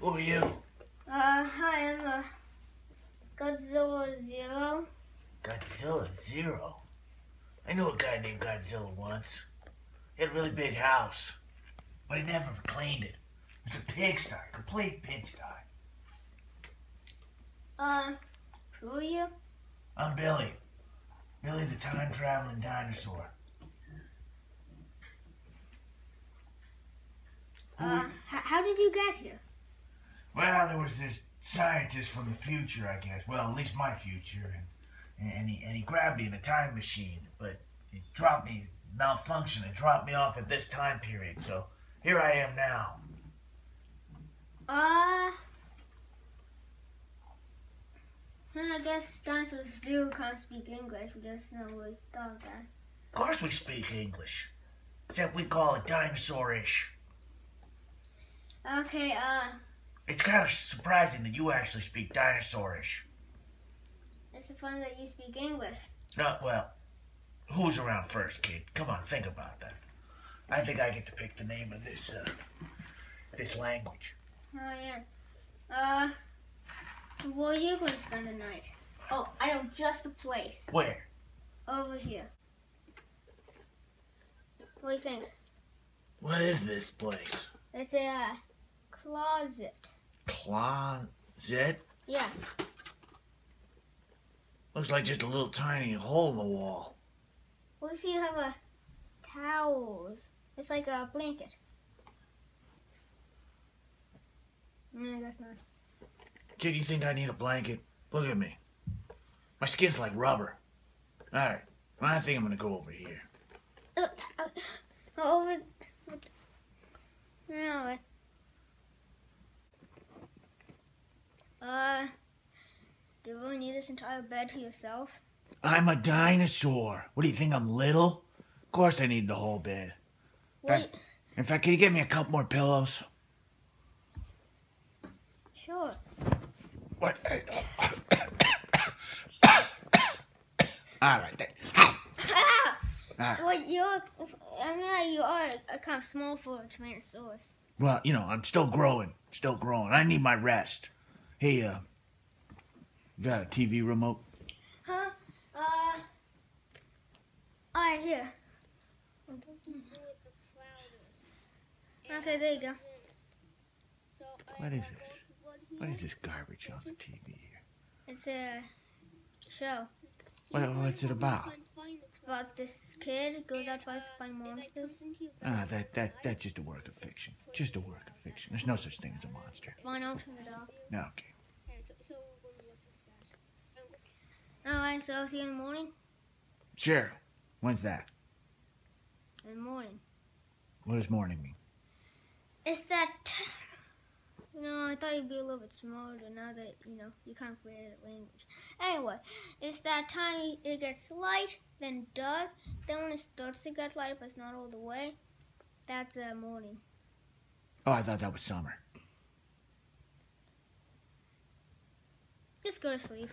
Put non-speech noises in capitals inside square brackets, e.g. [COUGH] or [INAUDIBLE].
Who are you? Uh, hi, I'm a Godzilla Zero. Godzilla Zero. I knew a guy named Godzilla once. He had a really big house, but he never cleaned it. It was a pigsty, complete pigsty. Uh, who are you? I'm Billy. Billy the time traveling dinosaur. Uh, how did you get here? Well, there was this scientist from the future, I guess. Well, at least my future, and and he and he grabbed me in a time machine, but it dropped me malfunction. It dropped me off at this time period. So here I am now. Uh, I guess dinosaurs do kind of speak English. We just know really thought that. Of course, we speak English, except we call it dinosaurish. Okay, uh, It's kind of surprising that you actually speak dinosaurish. it's the fun that you speak English. Uh, well, who's around first, kid? Come on, think about that. I think I get to pick the name of this uh, this language. Oh yeah. Uh, where are you going to spend the night? Oh, I know just the place. Where? Over here. What do you think? What is this place? It's a uh, closet. Closet? Yeah. Looks like just a little tiny hole in the wall. We see you have a towels. It's like a blanket. No, that's not. Kid, you think I need a blanket? Look at me. My skin's like rubber. Alright, I think I'm gonna go over here. Uh, uh, over. No. Uh, do you really need this entire bed to yourself? I'm a dinosaur. What do you think, I'm little? Of course I need the whole bed. Wait. In fact, can you get me a couple more pillows? Sure. What? [COUGHS] Alright, then. [COUGHS] Alright. Well, you're. I mean, you are a, kind of small for a tomato sauce. Well, you know, I'm still growing. Still growing. I need my rest. Hey, uh, you got a TV remote? Huh? Uh. Alright, here. Okay, there you go. What is this? What is this garbage on the TV here? It's a show. What, what's it about? It's about this kid goes out twice to find monsters. Ah, that, that, that's just a work of fiction. Just a work of fiction. There's no such thing as a monster. Fine, I'll turn it off. No, okay. Alright, so I'll see you in the morning. Sure. When's that? In the morning. What does morning mean? It's that. [SIGHS] You know, I thought you'd be a little bit smarter now that, you know, you kind of created language. Anyway, it's that time it gets light, then dark, then when it starts to get light, but it's not all the way, that's uh, morning. Oh, I thought that was summer. Just go to sleep.